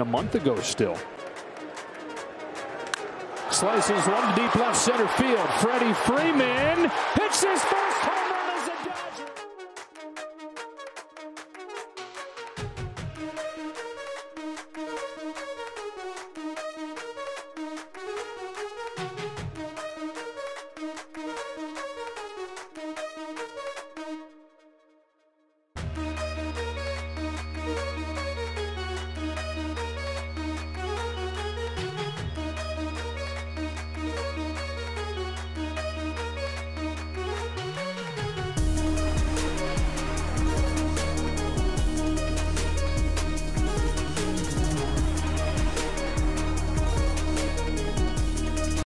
a month ago still. Slices one deep left center field. Freddie Freeman hits his first home